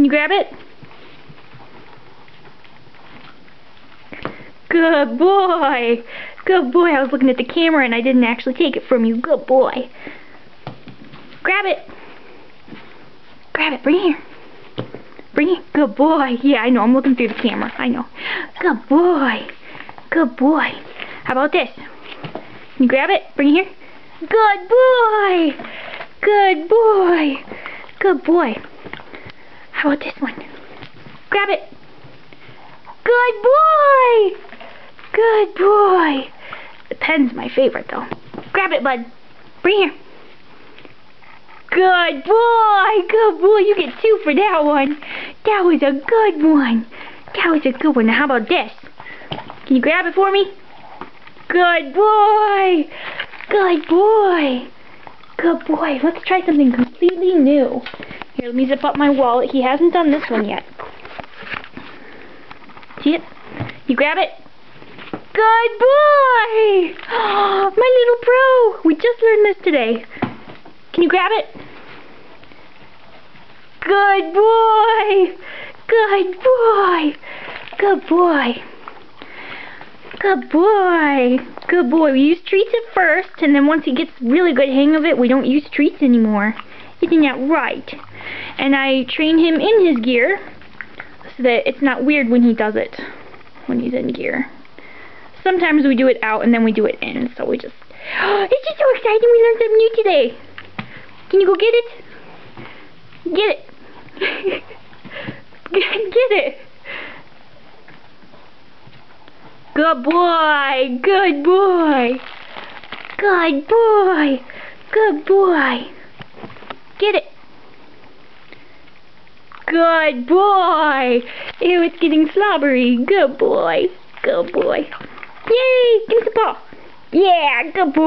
Can you grab it? Good boy. Good boy. I was looking at the camera and I didn't actually take it from you. Good boy. Grab it. Grab it. Bring it here. Bring it. Good boy. Yeah, I know. I'm looking through the camera. I know. Good boy. Good boy. How about this? Can you grab it? Bring it here. Good boy. Good boy. Good boy. How about this one? Grab it. Good boy. Good boy. The pen's my favorite, though. Grab it, bud. Bring here. Good boy. Good boy. You get two for that one. That was a good one. That was a good one. Now, how about this? Can you grab it for me? Good boy. Good boy. Good boy. Let's try something completely new. Let me zip up my wallet. He hasn't done this one yet. See it? You grab it? Good boy! My little pro! We just learned this today. Can you grab it? Good boy! Good boy! Good boy! Good boy! Good boy. We use treats at first, and then once he gets really good hang of it, we don't use treats anymore. Isn't that right? And I train him in his gear so that it's not weird when he does it, when he's in gear. Sometimes we do it out and then we do it in, so we just... it's just so exciting, we learned something new today. Can you go get it? Get it. get it. Good boy, good boy. Good boy, good boy. Get it. Good boy. Ew, it's getting slobbery. Good boy. Good boy. Yay! Give me the ball. Yeah, good boy.